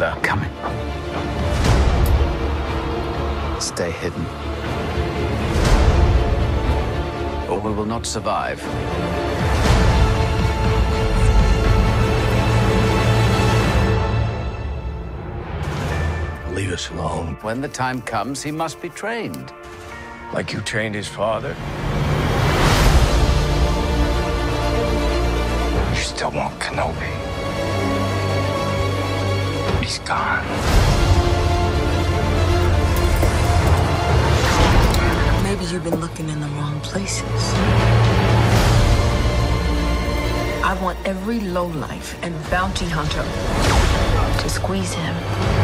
Coming. Stay hidden. Or we will not survive. Leave us alone. When the time comes, he must be trained. Like you trained his father? You still want Kenobi. He's gone. Maybe you've been looking in the wrong places. I want every lowlife and bounty hunter to squeeze him